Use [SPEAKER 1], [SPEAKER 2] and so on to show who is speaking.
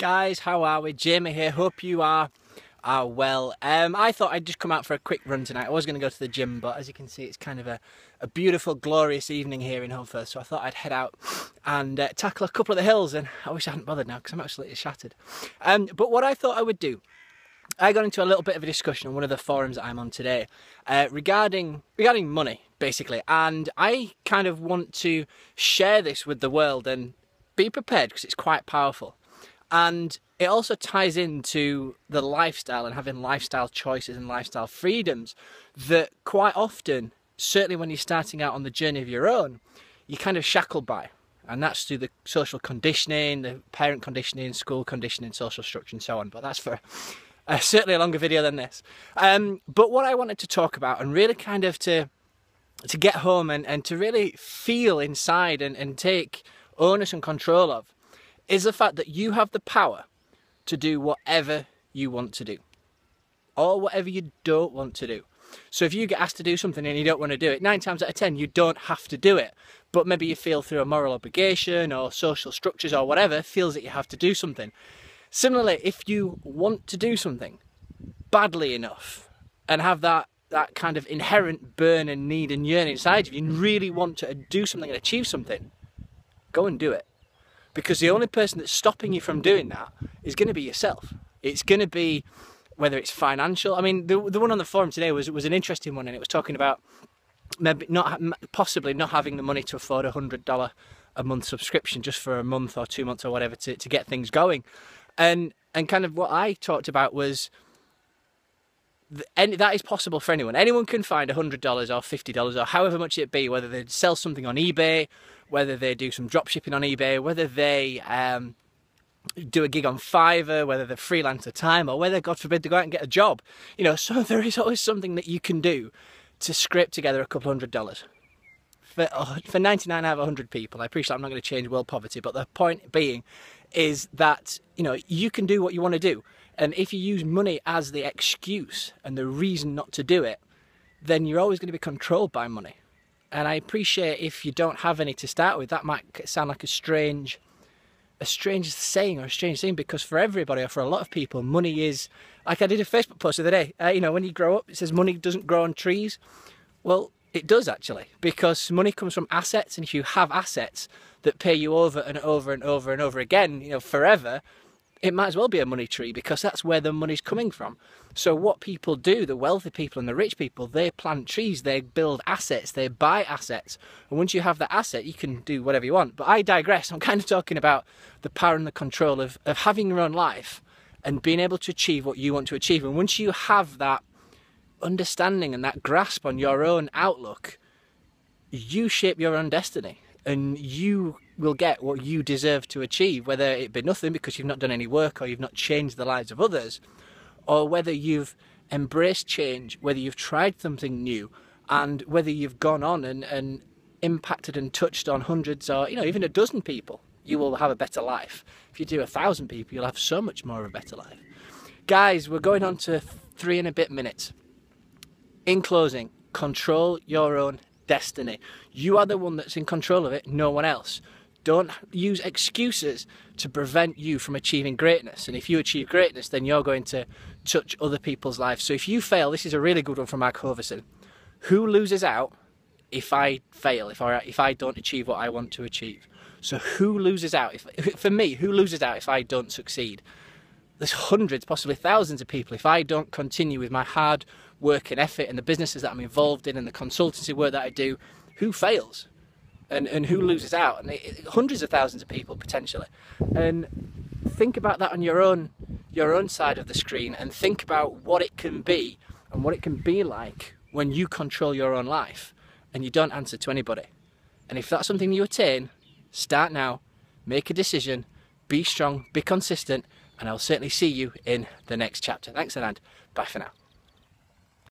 [SPEAKER 1] guys, how are we? Jamie here. Hope you are are well. Um, I thought I'd just come out for a quick run tonight. I was going to go to the gym, but as you can see, it's kind of a, a beautiful, glorious evening here in Hunferth. So I thought I'd head out and uh, tackle a couple of the hills. And I wish I hadn't bothered now because I'm absolutely shattered. Um, but what I thought I would do I got into a little bit of a discussion on one of the forums that I'm on today uh, regarding regarding money, basically, and I kind of want to share this with the world and be prepared because it's quite powerful, and it also ties into the lifestyle and having lifestyle choices and lifestyle freedoms that quite often, certainly when you're starting out on the journey of your own, you're kind of shackled by. And that's through the social conditioning, the parent conditioning, school conditioning, social structure, and so on. But that's for uh, certainly a longer video than this. Um, but what I wanted to talk about and really kind of to to get home and, and to really feel inside and, and take onus and control of is the fact that you have the power to do whatever you want to do or whatever you don't want to do. So if you get asked to do something and you don't want to do it, nine times out of ten, you don't have to do it. But maybe you feel through a moral obligation or social structures or whatever, feels that you have to do something. Similarly, if you want to do something badly enough and have that that kind of inherent burn and need and yearning inside of you and really want to do something and achieve something, go and do it. Because the only person that's stopping you from doing that is going to be yourself. It's going to be whether it's financial. I mean, the, the one on the forum today was was an interesting one, and it was talking about maybe not possibly not having the money to afford a hundred dollar a month subscription just for a month or two months or whatever to, to get things going and and kind of what I talked about was that is possible for anyone. Anyone can find $100 or $50 or however much it be, whether they sell something on eBay, whether they do some drop shipping on eBay, whether they um, do a gig on Fiverr, whether they're freelancer time, or whether, God forbid, they go out and get a job. You know, so there is always something that you can do to scrape together a couple hundred dollars. For, for 99 out of 100 people, I appreciate I'm not going to change world poverty, but the point being is that you know you can do what you want to do and if you use money as the excuse and the reason not to do it then you're always going to be controlled by money. And i appreciate if you don't have any to start with that might sound like a strange a strange saying or a strange thing because for everybody or for a lot of people money is like i did a facebook post the other day uh, you know when you grow up it says money doesn't grow on trees. Well it does actually, because money comes from assets, and if you have assets that pay you over and over and over and over again, you know, forever, it might as well be a money tree because that's where the money's coming from. So what people do, the wealthy people and the rich people, they plant trees, they build assets, they buy assets. And once you have that asset, you can do whatever you want. But I digress. I'm kind of talking about the power and the control of, of having your own life and being able to achieve what you want to achieve. And once you have that understanding and that grasp on your own outlook, you shape your own destiny and you will get what you deserve to achieve, whether it be nothing because you've not done any work or you've not changed the lives of others, or whether you've embraced change, whether you've tried something new, and whether you've gone on and, and impacted and touched on hundreds or you know even a dozen people, you will have a better life. If you do a thousand people, you'll have so much more of a better life. Guys, we're going on to three and a bit minutes. In closing, control your own destiny. You are the one that's in control of it, no one else. Don't use excuses to prevent you from achieving greatness. And if you achieve greatness, then you're going to touch other people's lives. So if you fail, this is a really good one from Mark Hoverson. Who loses out if I fail, if I, if I don't achieve what I want to achieve? So who loses out? If, for me, who loses out if I don't succeed? There's hundreds, possibly thousands of people. If I don't continue with my hard work and effort and the businesses that I'm involved in and the consultancy work that I do, who fails and, and who loses out? And it, hundreds of thousands of people potentially. And think about that on your own your own side of the screen and think about what it can be and what it can be like when you control your own life and you don't answer to anybody. And if that's something you attain, start now, make a decision, be strong, be consistent, and I'll certainly see you in the next chapter. Thanks, Anand. Bye for now.